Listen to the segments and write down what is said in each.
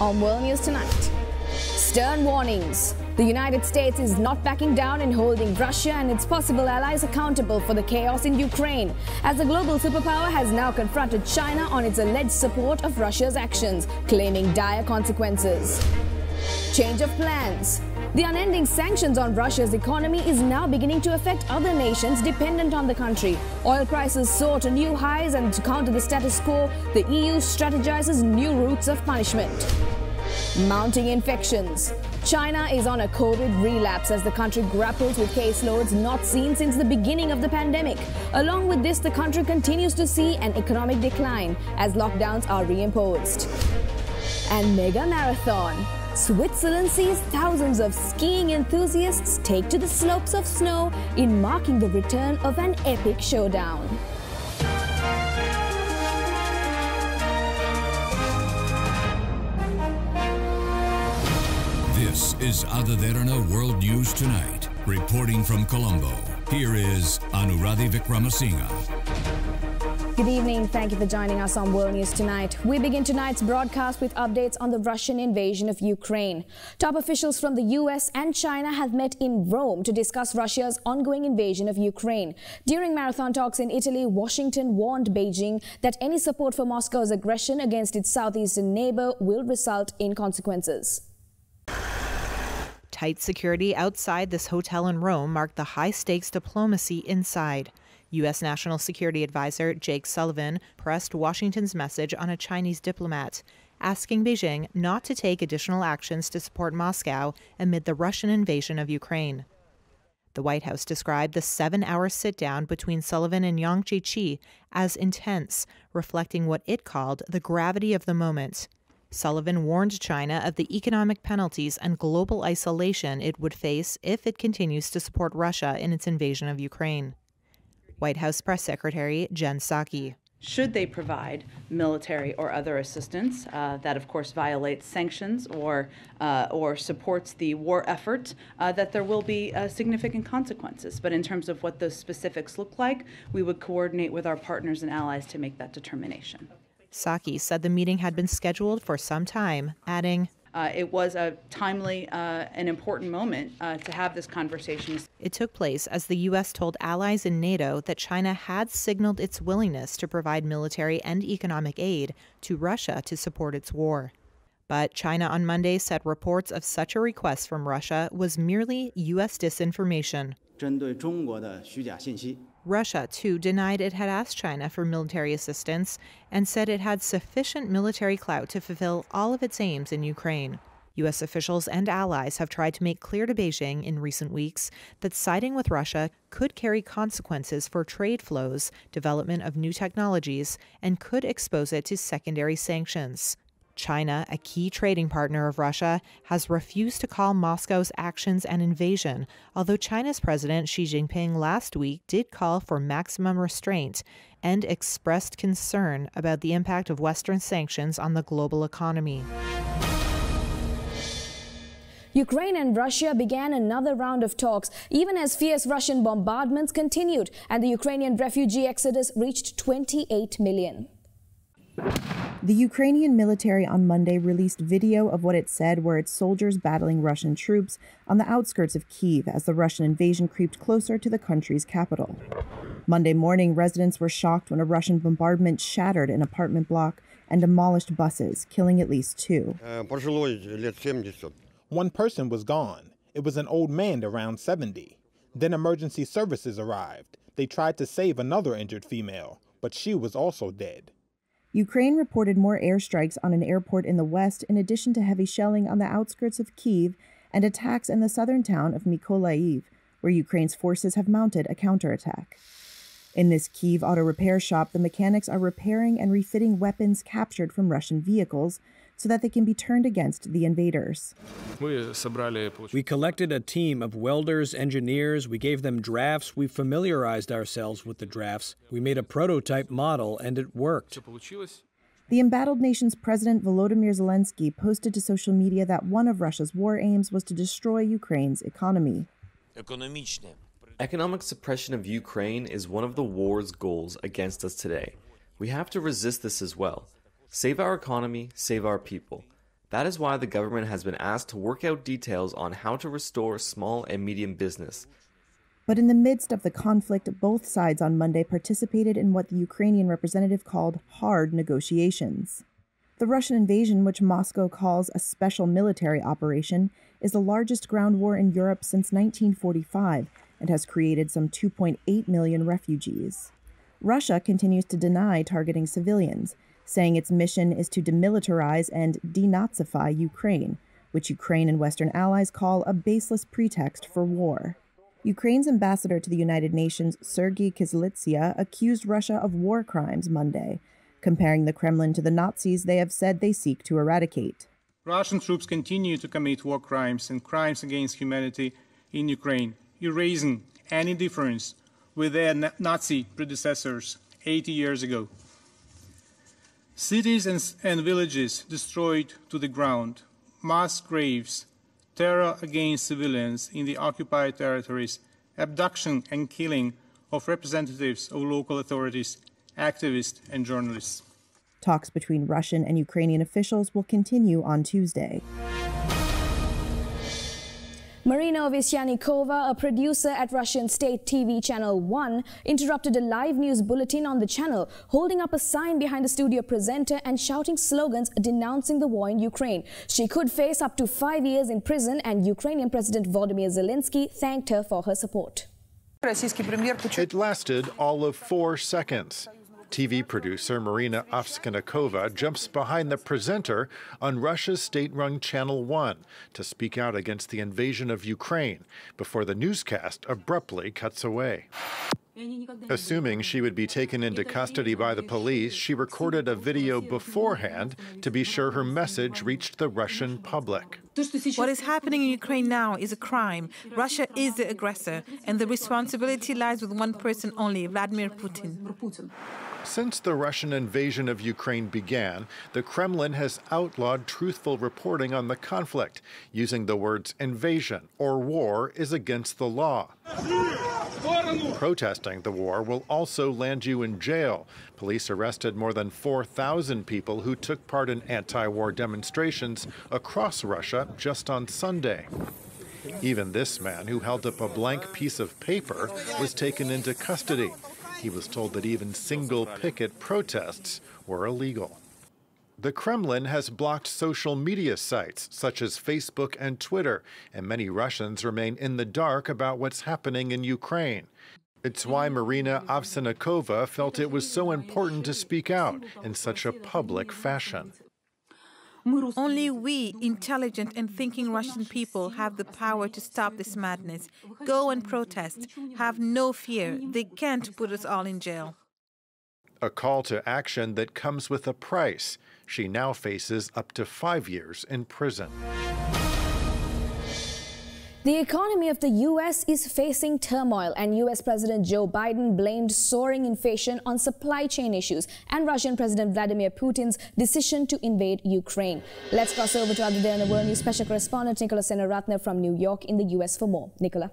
on World News Tonight. Stern warnings. The United States is not backing down in holding Russia and its possible allies accountable for the chaos in Ukraine, as the global superpower has now confronted China on its alleged support of Russia's actions, claiming dire consequences. Change of plans. The unending sanctions on Russia's economy is now beginning to affect other nations dependent on the country. Oil prices soar to new highs, and to counter the status quo, the EU strategizes new routes of punishment. Mounting infections. China is on a COVID relapse as the country grapples with caseloads not seen since the beginning of the pandemic. Along with this, the country continues to see an economic decline as lockdowns are reimposed. And mega marathon. Switzerland sees thousands of skiing enthusiasts take to the slopes of snow in marking the return of an epic showdown. This is Ada Derana World News Tonight. Reporting from Colombo, here is Anuradhi Vikramasinghe. Good evening. Thank you for joining us on World News Tonight. We begin tonight's broadcast with updates on the Russian invasion of Ukraine. Top officials from the US and China have met in Rome to discuss Russia's ongoing invasion of Ukraine. During marathon talks in Italy, Washington warned Beijing that any support for Moscow's aggression against its southeastern neighbor will result in consequences. Tight security outside this hotel in Rome marked the high stakes diplomacy inside. U.S. National Security Advisor Jake Sullivan pressed Washington's message on a Chinese diplomat, asking Beijing not to take additional actions to support Moscow amid the Russian invasion of Ukraine. The White House described the seven hour sit down between Sullivan and Yang Jiechi as intense, reflecting what it called the gravity of the moment. Sullivan warned China of the economic penalties and global isolation it would face if it continues to support Russia in its invasion of Ukraine. White House Press Secretary Jen Psaki. Should they provide military or other assistance uh, that, of course, violates sanctions or uh, or supports the war effort, uh, that there will be uh, significant consequences. But in terms of what those specifics look like, we would coordinate with our partners and allies to make that determination. Psaki said the meeting had been scheduled for some time, adding, uh, it was a timely uh, and important moment uh, to have this conversation. It took place as the U.S. told allies in NATO that China had signaled its willingness to provide military and economic aid to Russia to support its war. But China on Monday said reports of such a request from Russia was merely U.S. disinformation. Russia, too, denied it had asked China for military assistance and said it had sufficient military clout to fulfill all of its aims in Ukraine. U.S. officials and allies have tried to make clear to Beijing in recent weeks that siding with Russia could carry consequences for trade flows, development of new technologies, and could expose it to secondary sanctions. China, a key trading partner of Russia, has refused to call Moscow's actions an invasion, although China's President Xi Jinping last week did call for maximum restraint and expressed concern about the impact of Western sanctions on the global economy. Ukraine and Russia began another round of talks, even as fierce Russian bombardments continued and the Ukrainian refugee exodus reached 28 million. The Ukrainian military on Monday released video of what it said were its soldiers battling Russian troops on the outskirts of Kiev as the Russian invasion creeped closer to the country's capital. Monday morning, residents were shocked when a Russian bombardment shattered an apartment block and demolished buses, killing at least two. One person was gone. It was an old man around 70. Then emergency services arrived. They tried to save another injured female, but she was also dead. Ukraine reported more airstrikes on an airport in the west, in addition to heavy shelling on the outskirts of Kiev and attacks in the southern town of Mykolaiv, where Ukraine's forces have mounted a counterattack. In this Kiev auto repair shop, the mechanics are repairing and refitting weapons captured from Russian vehicles so that they can be turned against the invaders. We collected a team of welders, engineers, we gave them drafts, we familiarized ourselves with the drafts, we made a prototype model, and it worked. The embattled nation's president Volodymyr Zelensky posted to social media that one of Russia's war aims was to destroy Ukraine's economy. Economic suppression of Ukraine is one of the war's goals against us today. We have to resist this as well. Save our economy, save our people. That is why the government has been asked to work out details on how to restore small and medium business. But in the midst of the conflict, both sides on Monday participated in what the Ukrainian representative called hard negotiations. The Russian invasion, which Moscow calls a special military operation, is the largest ground war in Europe since 1945 and has created some 2.8 million refugees. Russia continues to deny targeting civilians, saying its mission is to demilitarize and denazify Ukraine, which Ukraine and Western allies call a baseless pretext for war. Ukraine's ambassador to the United Nations, Sergei Kyslytsya, accused Russia of war crimes Monday, comparing the Kremlin to the Nazis they have said they seek to eradicate. Russian troops continue to commit war crimes and crimes against humanity in Ukraine, erasing any difference with their Nazi predecessors 80 years ago. Cities and, and villages destroyed to the ground, mass graves, terror against civilians in the occupied territories, abduction and killing of representatives of local authorities, activists, and journalists. Talks between Russian and Ukrainian officials will continue on Tuesday. Marina Ovsyannikova, a producer at Russian state TV channel 1, interrupted a live news bulletin on the channel, holding up a sign behind the studio presenter and shouting slogans denouncing the war in Ukraine. She could face up to five years in prison and Ukrainian President Volodymyr Zelensky thanked her for her support. It lasted all of four seconds. TV producer Marina Ovsyannikova jumps behind the presenter on Russia's state run Channel 1 to speak out against the invasion of Ukraine before the newscast abruptly cuts away. Assuming she would be taken into custody by the police, she recorded a video beforehand to be sure her message reached the Russian public. What is happening in Ukraine now is a crime. Russia is the aggressor, and the responsibility lies with one person only, Vladimir Putin. Since the Russian invasion of Ukraine began, the Kremlin has outlawed truthful reporting on the conflict, using the words invasion or war is against the law. Protesting the war will also land you in jail. Police arrested more than 4,000 people who took part in anti war demonstrations across Russia just on Sunday. Even this man, who held up a blank piece of paper, was taken into custody. He was told that even single picket protests were illegal. The Kremlin has blocked social media sites such as Facebook and Twitter, and many Russians remain in the dark about what's happening in Ukraine. It's why Marina Ovsyannikova felt it was so important to speak out in such a public fashion. Only we, intelligent and thinking Russian people, have the power to stop this madness. Go and protest. Have no fear. They can't put us all in jail. A call to action that comes with a price. She now faces up to five years in prison. The economy of the U.S. is facing turmoil, and U.S. President Joe Biden blamed soaring inflation on supply chain issues and Russian President Vladimir Putin's decision to invade Ukraine. Let's cross over to Ada Derana World News special correspondent Nicola Senaratne from New York in the U.S. for more. Nicola.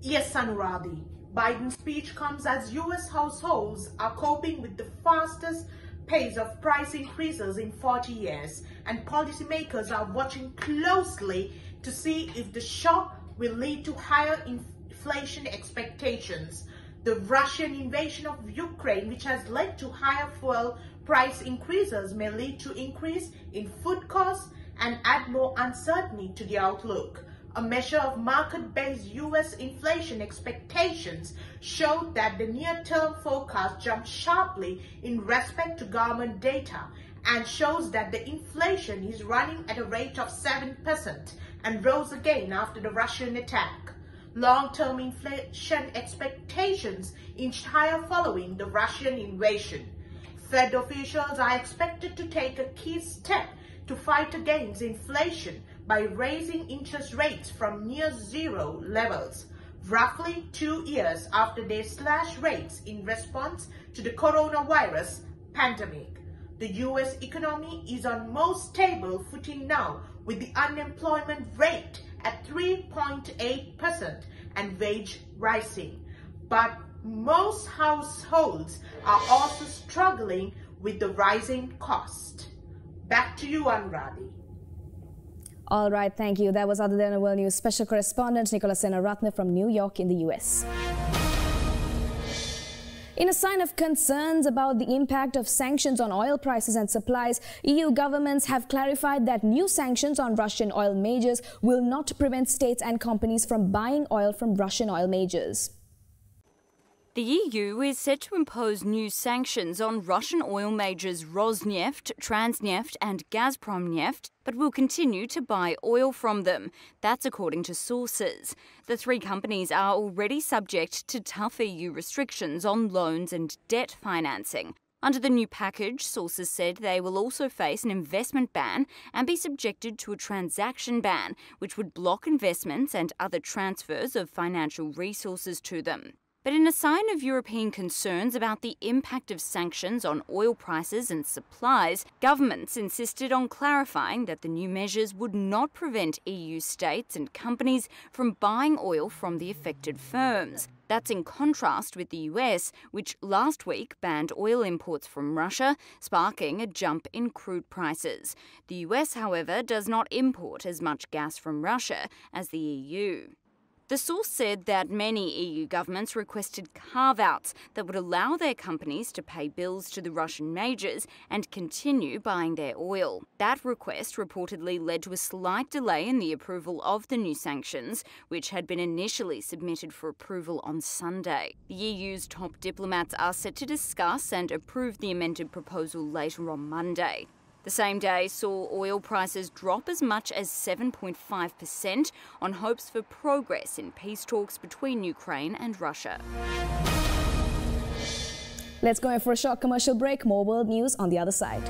Yes, Anuradhi. Biden's speech comes as U.S. households are coping with the fastest pace of price increases in 40 years, and policymakers are watching closely to see if the shock will lead to higher inflation expectations. The Russian invasion of Ukraine, which has led to higher fuel price increases, may lead to increase in food costs and add more uncertainty to the outlook. A measure of market-based U.S. inflation expectations showed that the near-term forecast jumped sharply in respect to government data and shows that the inflation is running at a rate of 7% and rose again after the Russian attack. Long-term inflation expectations inched higher following the Russian invasion. Fed officials are expected to take a key step to fight against inflation by raising interest rates from near zero levels, roughly two years after they slashed rates in response to the coronavirus pandemic. The US economy is on most stable footing now with the unemployment rate at 3.8% and wage rising. But most households are also struggling with the rising cost. Back to you, Anuradhi. All right, thank you. That was Ada Derana World News special correspondent Nicola Senaratne from New York in the US. In a sign of concerns about the impact of sanctions on oil prices and supplies, EU governments have clarified that new sanctions on Russian oil majors will not prevent states and companies from buying oil from Russian oil majors. The EU is set to impose new sanctions on Russian oil majors Rosneft, Transneft, and Gazpromneft, but will continue to buy oil from them. That's according to sources. The three companies are already subject to tough EU restrictions on loans and debt financing. Under the new package, sources said they will also face an investment ban and be subjected to a transaction ban, which would block investments and other transfers of financial resources to them. But in a sign of European concerns about the impact of sanctions on oil prices and supplies, governments insisted on clarifying that the new measures would not prevent EU states and companies from buying oil from the affected firms. That's in contrast with the US, which last week banned oil imports from Russia, sparking a jump in crude prices. The US, however, does not import as much gas from Russia as the EU. The source said that many EU governments requested carve outs that would allow their companies to pay bills to the Russian majors and continue buying their oil. That request reportedly led to a slight delay in the approval of the new sanctions, which had been initially submitted for approval on Sunday. The EU's top diplomats are set to discuss and approve the amended proposal later on Monday. The same day saw oil prices drop as much as 7.5% on hopes for progress in peace talks between Ukraine and Russia. Let's go in for a short commercial break. More world news on the other side.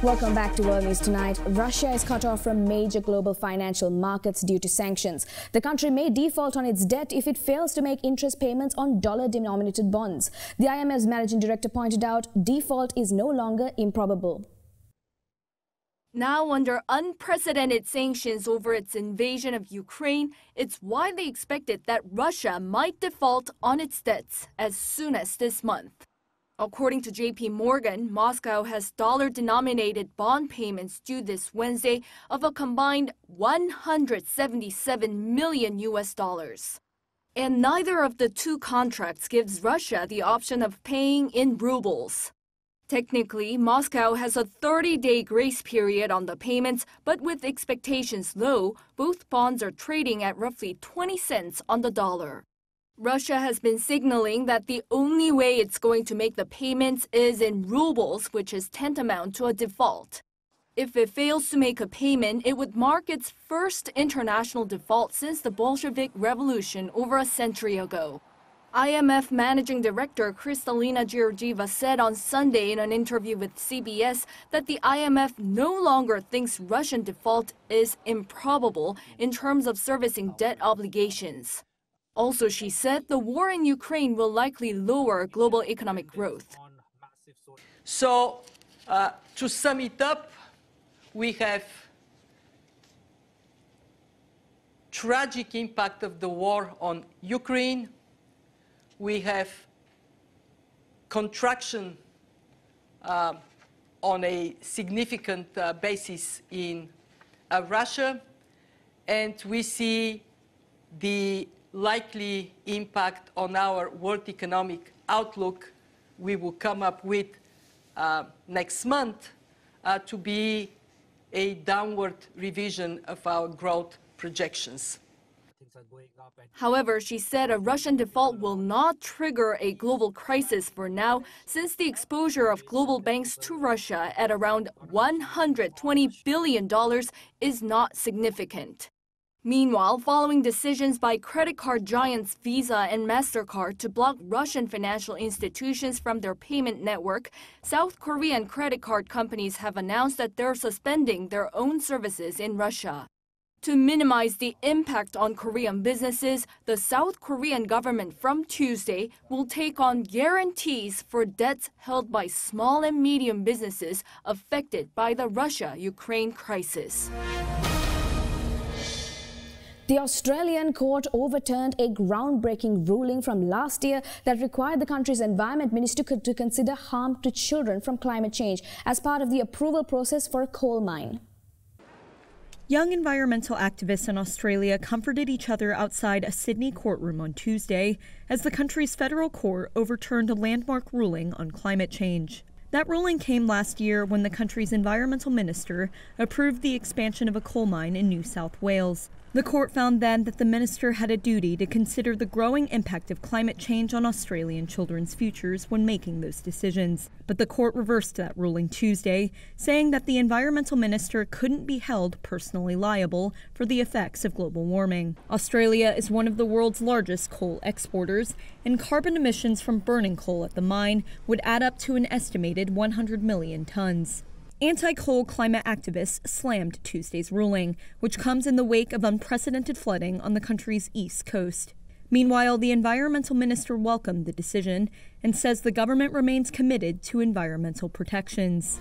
Welcome back to World News Tonight. Russia is cut off from major global financial markets due to sanctions. The country may default on its debt if it fails to make interest payments on dollar-denominated bonds. The IMF's managing director pointed out default is no longer improbable. Now, under unprecedented sanctions over its invasion of Ukraine, it's widely expected that Russia might default on its debts as soon as this month. According to JP Morgan, Moscow has dollar denominated bond payments due this Wednesday of a combined 177 million US dollars. And neither of the two contracts gives Russia the option of paying in rubles. Technically, Moscow has a 30 day grace period on the payments, but with expectations low, both bonds are trading at roughly 20 cents on the dollar. Russia has been signaling that the only way it's going to make the payments is in rubles, which is tantamount to a default. If it fails to make a payment, it would mark its first international default since the Bolshevik Revolution over a century ago. IMF Managing Director Kristalina Georgieva said on Sunday in an interview with CBS that the IMF no longer thinks Russian default is improbable in terms of servicing debt obligations. Also, she said the war in Ukraine will likely lower global economic growth. So, uh, to sum it up, we have tragic impact of the war on Ukraine. We have contraction uh, on a significant uh, basis in uh, Russia, and we see the likely impact on our world economic outlook we will come up with uh, next month uh, to be a downward revision of our growth projections. However, she said a Russian default will not trigger a global crisis for now, since the exposure of global banks to Russia at around $120 billion is not significant. Meanwhile, following decisions by credit card giants Visa and MasterCard to block Russian financial institutions from their payment network, South Korean credit card companies have announced that they're suspending their own services in Russia. To minimize the impact on Korean businesses, the South Korean government from Tuesday will take on guarantees for debts held by small and medium businesses affected by the Russia Ukraine crisis. The Australian court overturned a groundbreaking ruling from last year that required the country's environment minister to consider harm to children from climate change as part of the approval process for a coal mine. Young environmental activists in Australia comforted each other outside a Sydney courtroom on Tuesday as the country's federal court overturned a landmark ruling on climate change. That ruling came last year when the country's environmental minister approved the expansion of a coal mine in New South Wales. The court found then that the minister had a duty to consider the growing impact of climate change on Australian children's futures when making those decisions. But the court reversed that ruling Tuesday, saying that the environmental minister couldn't be held personally liable for the effects of global warming. Australia is one of the world's largest coal exporters, and carbon emissions from burning coal at the mine would add up to an estimated 100 million tons. Anti coal climate activists slammed Tuesday's ruling, which comes in the wake of unprecedented flooding on the country's east coast. Meanwhile, the environmental minister welcomed the decision and says the government remains committed to environmental protections.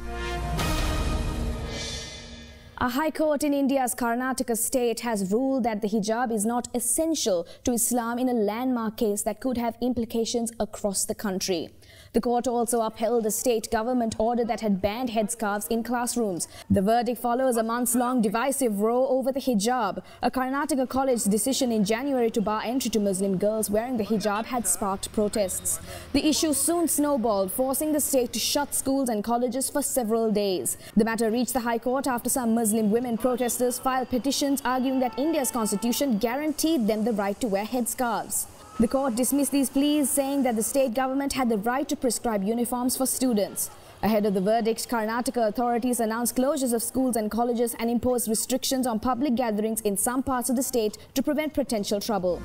A high court in India's Karnataka state has ruled that the hijab is not essential to Islam in a landmark case that could have implications across the country. The court also upheld a state government order that had banned headscarves in classrooms. The verdict follows a months-long divisive row over the hijab. A Karnataka college decision in January to bar entry to Muslim girls wearing the hijab had sparked protests. The issue soon snowballed, forcing the state to shut schools and colleges for several days. The matter reached the High Court after some Muslim women protesters filed petitions arguing that India's constitution guaranteed them the right to wear headscarves. The court dismissed these pleas, saying that the state government had the right to prescribe uniforms for students. Ahead of the verdict, Karnataka authorities announced closures of schools and colleges and imposed restrictions on public gatherings in some parts of the state to prevent potential trouble.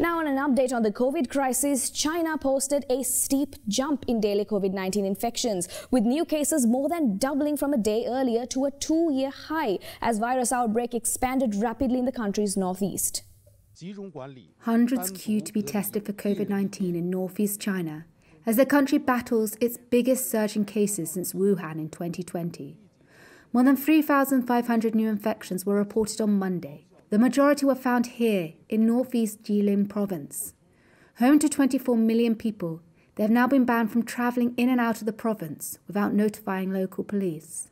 Now on an update on the COVID crisis, China posted a steep jump in daily COVID-19 infections, with new cases more than doubling from a day earlier to a two-year high as virus outbreak expanded rapidly in the country's northeast. Hundreds queue to be tested for COVID 19 in northeast China as the country battles its biggest surge in cases since Wuhan in 2020. More than 3,500 new infections were reported on Monday. The majority were found here in northeast Jilin province. Home to 24 million people, they have now been banned from travelling in and out of the province without notifying local police.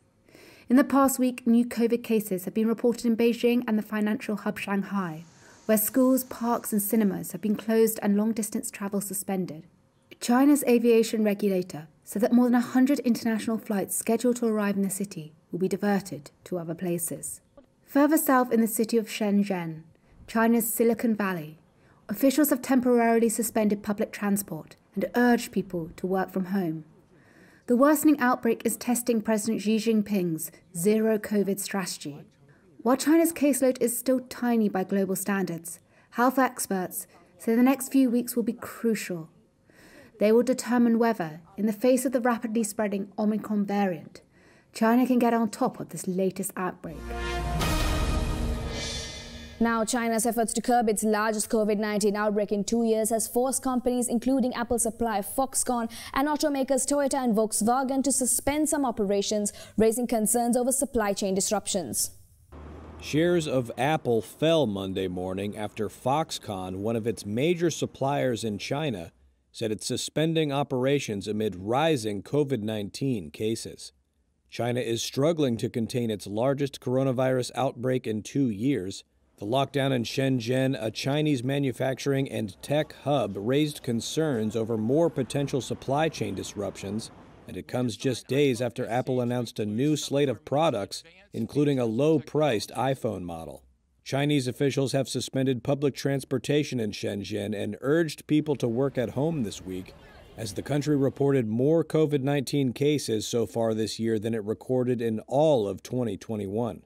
In the past week, new COVID cases have been reported in Beijing and the financial hub Shanghai, where schools, parks, and cinemas have been closed and long distance travel suspended. China's aviation regulator said that more than 100 international flights scheduled to arrive in the city will be diverted to other places. Further south in the city of Shenzhen, China's Silicon Valley, officials have temporarily suspended public transport and urged people to work from home. The worsening outbreak is testing President Xi Jinping's zero COVID strategy, while China's caseload is still tiny by global standards, health experts say the next few weeks will be crucial. They will determine whether, in the face of the rapidly spreading Omicron variant, China can get on top of this latest outbreak. Now, China's efforts to curb its largest COVID-19 outbreak in two years has forced companies including Apple supplier Foxconn and automakers Toyota and Volkswagen to suspend some operations, raising concerns over supply chain disruptions. Shares of Apple fell Monday morning after Foxconn, one of its major suppliers in China, said it's suspending operations amid rising COVID 19 cases. China is struggling to contain its largest coronavirus outbreak in two years. The lockdown in Shenzhen, a Chinese manufacturing and tech hub, raised concerns over more potential supply chain disruptions and it comes just days after Apple announced a new slate of products, including a low priced iPhone model. Chinese officials have suspended public transportation in Shenzhen and urged people to work at home this week, as the country reported more COVID 19 cases so far this year than it recorded in all of 2021.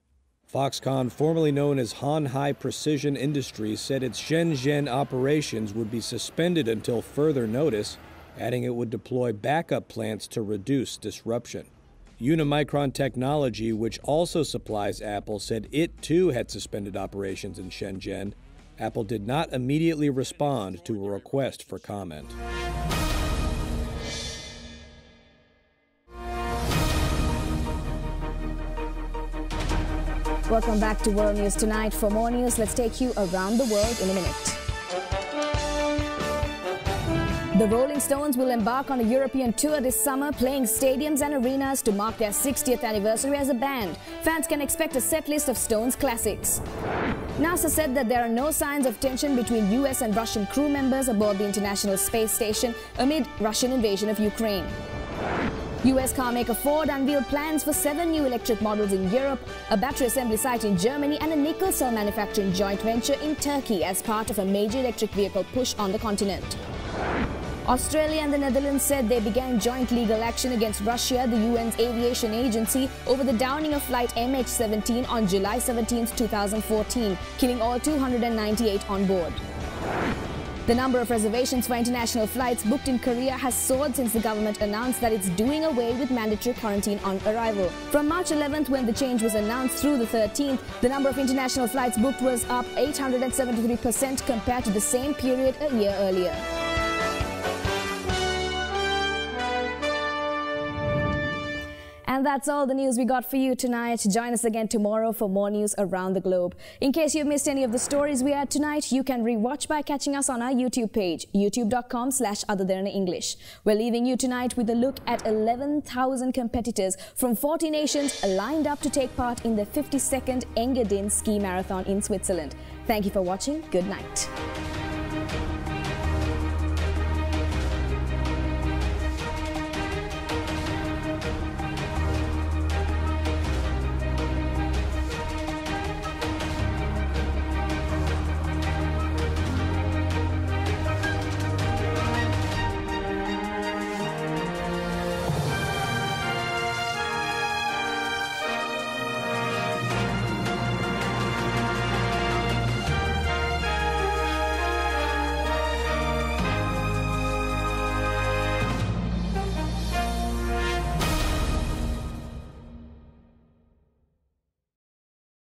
Foxconn, formerly known as Hon Hai Precision Industries, said its Shenzhen operations would be suspended until further notice adding it would deploy backup plants to reduce disruption. Unimicron Technology, which also supplies Apple, said it too had suspended operations in Shenzhen. Apple did not immediately respond to a request for comment. Welcome back to World News Tonight. For more news, let's take you around the world in a minute. The Rolling Stones will embark on a European tour this summer, playing stadiums and arenas to mark their 60th anniversary as a band. Fans can expect a set list of Stones classics. NASA said that there are no signs of tension between US and Russian crew members aboard the International Space Station amid Russian invasion of Ukraine. US carmaker Ford unveiled plans for seven new electric models in Europe, a battery assembly site in Germany and a nickel cell manufacturing joint venture in Turkey as part of a major electric vehicle push on the continent. Australia and the Netherlands said they began joint legal action against Russia, the UN's aviation agency, over the downing of flight MH17 on July 17, 2014, killing all 298 on board. The number of reservations for international flights booked in Korea has soared since the government announced that it's doing away with mandatory quarantine on arrival. From March 11th, when the change was announced, through the 13th, the number of international flights booked was up 873% compared to the same period a year earlier. That's all the news we got for you tonight. Join us again tomorrow for more news around the globe. In case you've missed any of the stories we had tonight, you can rewatch by catching us on our YouTube page, youtube.com slash English. We're leaving you tonight with a look at 11,000 competitors from 40 nations lined up to take part in the 52nd Engadin Ski Marathon in Switzerland. Thank you for watching. Good night.